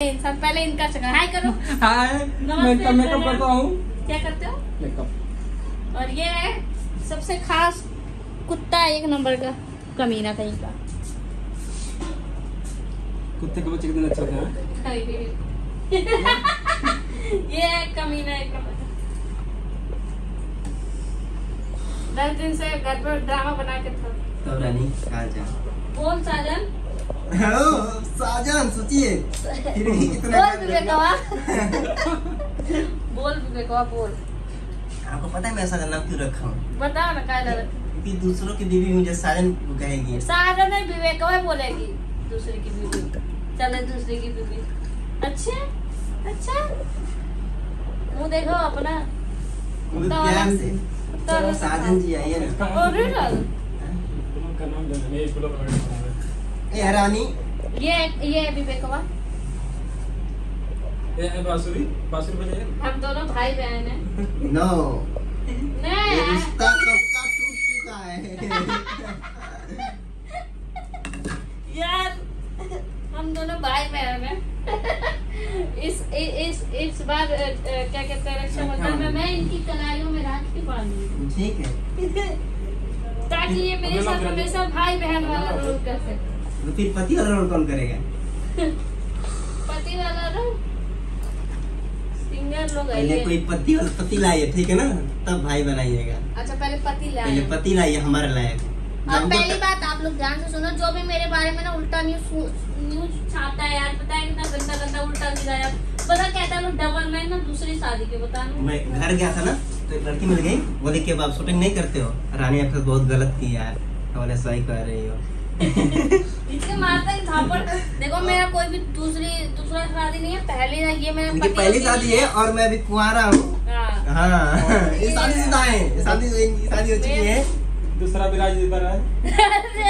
इंसान पहले इनका चक्कर हाय करो। हाय मेकअप मेकअप करता हूँ क्या करते हो? मेकअप और ये है सबसे खास कुत्ता एक नंबर का कमीना कहीं का। कुत्ते के बच्चे कितने अच्छे होते हैं? ये है कमीना एक नंबर दस दिन से घर पर ड्रामा बना के था। तो रानी कहा जा बोल साजन? साजन सोचिए फिर भी कितना बोल विवेकवा बोल विवेकवा बोल आपको पता है मैं ऐसा नाम क्यों रखा हूँ बताओ ना क्या क्योंकि दूसरों की बीवी मुझे साजन कहेगी साजन नहीं विवेकवा बोलेगी दूसरे की बीवी चले दूसरे की बीवी अच्छा अच्छा मुँह देखो अपना तो साजन जी आइए ना और रियल का नाम लेना नहीं फूलों का लगा ए रानी ये ये है विवेकवा ये है बांसुरी बांसुरी बजाइए हम दोनों भाई बहन हैं। नो नहीं रिश्ता कब का टूट चुका है। यार हम दोनों भाई बहन हैं। इस इस इस बार क्या कहते हैं रक्षाबंधन में मैं इनकी कलाइयों में राखी बांधूँगी। ठीक है। ताकि ये मेरे साथ हमेशा भाई बहन वाला रोल कर सके। तो फिर पति वाला रोल कौन करेगा? पति वाला रोल सिंगर लोग पहले कोई पति वाला पति लाइए ठीक है ना? तब भाई बनाइएगा। अच्छा पहले पति पहले पति लाइए हमारे लायक और पहली बात आप लोग ध्यान से सुनो जो भी मेरे बारे में ना उल्टा न्यूज़ न्यूज़ छापता है यार पता है कितना गंदा गंदा उल्टा गिराया पता कहता है लोग डबल में ना दूसरी शादी के बता मैं घर गया था ना तो एक लड़की मिल गई बोली कि अब आप शूटिंग नहीं करते हो। रानी आपके साथ बहुत गलत की यार तो बोले सही कह रही हो। इसके मारते ही थापड़। देखो मेरा कोई भी दूसरी दूसरा शादी नहीं है पहली ना ये मेरा पति पहली शादी है। और मैं अभी कुंवारा हूँ। हाँ। हाँ। ये शादी शुदा है ये शादी इनकी शादी हो चुकी है। दूसरा भी राज इधर है। अरे